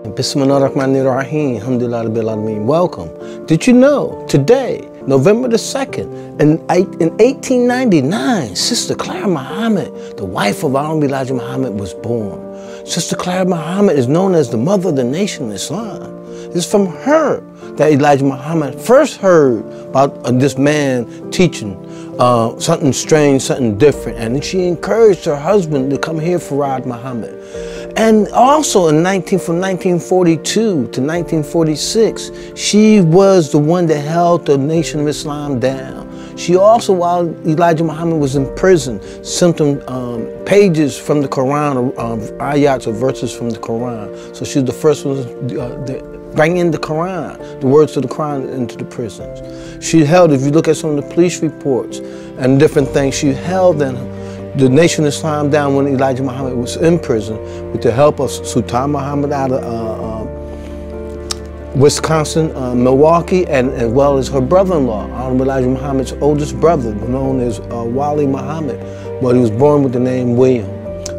Bismillahirrahmanirrahim. Alhamdulillah Rabbil. Welcome. Did you know today, November the 2nd, in, in 1899, Sister Clara Muhammad, the wife of Honorable Elijah Muhammad, was born. Sister Clara Muhammad is known as the mother of the nation of Islam. It's from her that Elijah Muhammad first heard about uh, this man teaching uh, something strange, something different. And she encouraged her husband to come here, for Farad Muhammad. And also in 19, from 1942 to 1946, she was the one that held the Nation of Islam down. She also, while Elijah Muhammad was in prison, sent him um, pages from the Quran, um, ayats or verses from the Quran. So she was the first one uh, bring in the Quran, the words of the Quran into the prisons. She held, if you look at some of the police reports and different things, she held then the Nation of Islam down when Elijah Muhammad was in prison with the help of Sultan Muhammad out of uh, uh, Wisconsin, uh, Milwaukee, and as well as her brother-in-law, Honorable Elijah Muhammad's oldest brother, known as uh, Wali Muhammad, but he was born with the name William.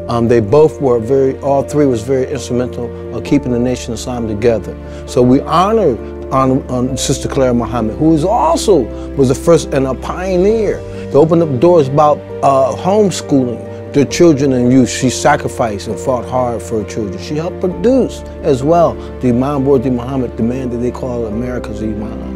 Um, they both were very, all three was very instrumental of keeping the Nation of Islam together. So we honor on, on Sister Clara Muhammad, who is also was the first and a pioneer to open up doors about uh, homeschooling the children and youth. She sacrificed and fought hard for her children. She helped produce as well the Imam Bordi Muhammad, the man that they call America's Imam.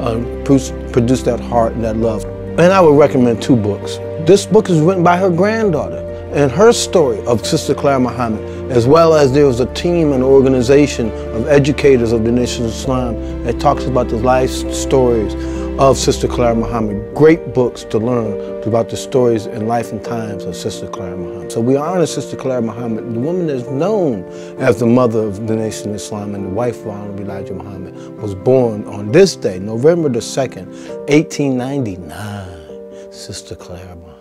Uh, produced that heart and that love. And I would recommend two books. This book is written by her granddaughter and her story of Sister Clara Muhammad, as well as there was a team and organization of educators of the Nation of Islam that talks about the life stories of Sister Clara Muhammad. Great books to learn about the stories and life and times of Sister Clara Muhammad. So we honor Sister Clara Muhammad, the woman that's known as the mother of the Nation of Islam and the wife of Honorable Elijah Muhammad, was born on this day, November the 2nd, 1899, Sister Clara Muhammad.